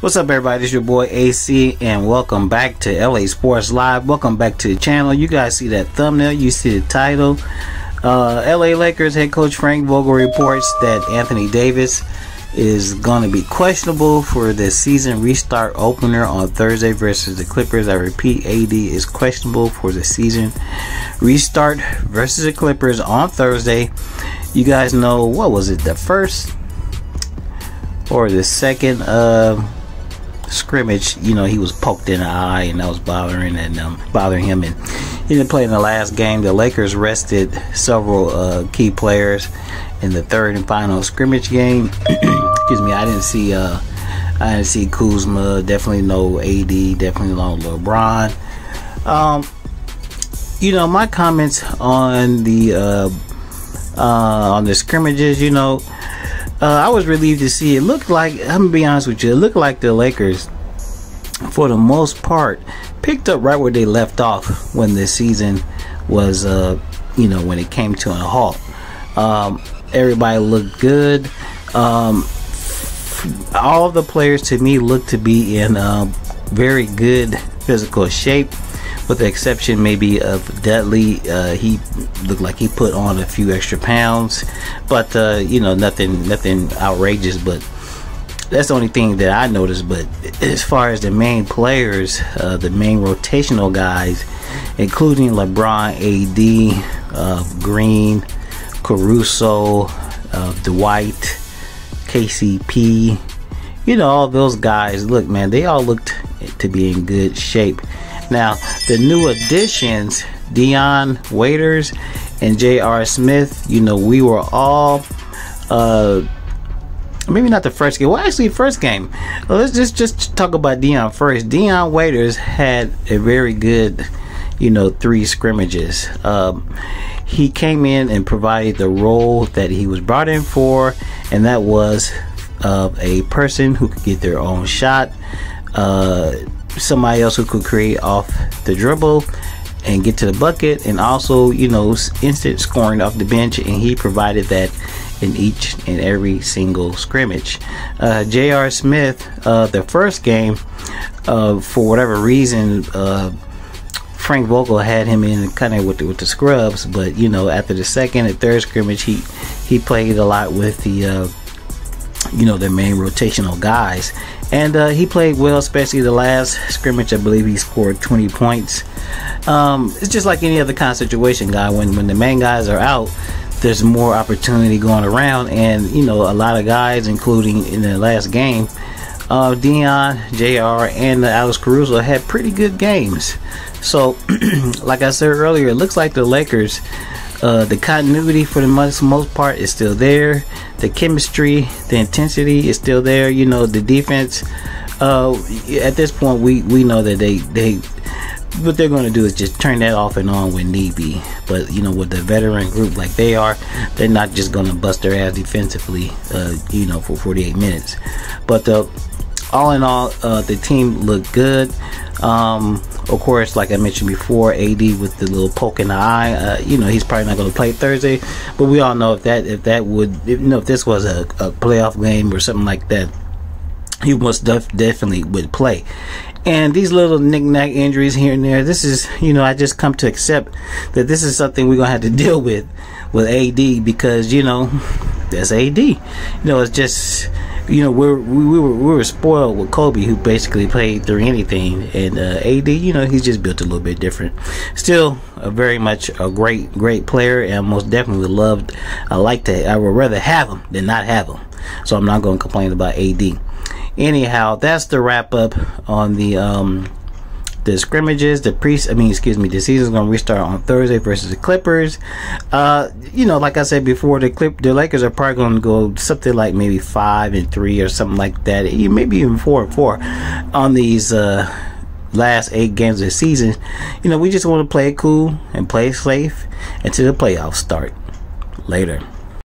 What's up, everybody? It's your boy AC, and welcome back to LA Sports Live. Welcome back to the channel. You guys see that thumbnail, you see the title. Uh, LA Lakers head coach Frank Vogel reports that Anthony Davis is going to be questionable for the season restart opener on Thursday versus the Clippers. I repeat, AD is questionable for the season restart versus the Clippers on Thursday. You guys know what was it, the first or the second? Uh, scrimmage, you know, he was poked in the eye and that was bothering and um, bothering him. And he didn't play in the last game. The Lakers rested several uh, key players in the third and final scrimmage game. Excuse me, I didn't see. Uh, I didn't see Kuzma. Definitely no AD. Definitely no LeBron. Um, you know, my comments on the uh, uh, on the scrimmages. You know, uh, I was relieved to see it looked like I'm gonna be honest with you, it looked like the Lakers for the most part picked up right where they left off when the season was uh you know when it came to a halt. Um, everybody looked good. Um, all the players to me looked to be in uh, very good physical shape with the exception maybe of Dudley. Uh, he looked like he put on a few extra pounds, but uh, you know nothing nothing outrageous. But that's the only thing that I noticed. But as far as the main players, uh, the main rotational guys, including LeBron, AD, uh, Green, Caruso, uh, Dwight, KCP. You know all those guys. Look, man, they all looked to be in good shape. Now, the new additions, Dion Waiters and J.R. Smith, you know, we were all, uh, maybe not the first game. Well, actually, first game. Let's just just talk about Dion first. Dion Waiters had a very good, you know, three scrimmages. Um, he came in and provided the role that he was brought in for, and that was of a person who could get their own shot. Uh, somebody else who could create off the dribble and get to the bucket and also you know instant scoring off the bench and he provided that in each and every single scrimmage uh, J.R. Smith uh, the first game uh, for whatever reason uh, Frank Vogel had him in kind of with the, with the scrubs but you know after the second and third scrimmage he he played a lot with the uh, you know the main rotational guys and uh, he played well, especially the last scrimmage. I believe he scored 20 points. Um, it's just like any other kind of situation, guy. When when the main guys are out, there's more opportunity going around, and you know a lot of guys, including in the last game, uh, Dion, J.R. and uh, Alex Caruso had pretty good games. So, like I said earlier, it looks like the Lakers. Uh, the continuity for the most, most part is still there the chemistry, the intensity is still there. You know, the defense. Uh, at this point, we we know that they they what they're going to do is just turn that off and on when need be. But you know, with the veteran group like they are, they're not just going to bust their ass defensively. Uh, you know, for 48 minutes. But uh, all in all, uh, the team looked good. Um, of course, like I mentioned before, AD with the little poke in the eye. Uh, you know, he's probably not going to play Thursday. But we all know if that if that would if, you know if this was a, a playoff game or something like that, he most def- definitely would play. And these little knick-knack injuries here and there, this is, you know, I just come to accept that this is something we're going to have to deal with with AD because, you know, that's AD. You know, it's just you know we're we, we were we were spoiled with Kobe who basically played through anything. And uh, AD you know he's just built a little bit different. Still a very much a great great player and most definitely loved I like to I would rather have him than not have him. So I'm not going to complain about AD anyhow that's the wrap up on the um the scrimmages, the pre I mean, excuse me, the season's gonna restart on Thursday versus the Clippers. Uh, you know, like I said before, the Clip the Lakers are probably gonna go something like maybe five and three or something like that. Maybe even four and four on these uh last eight games of the season. You know, we just want to play it cool and play safe until the playoffs start. Later.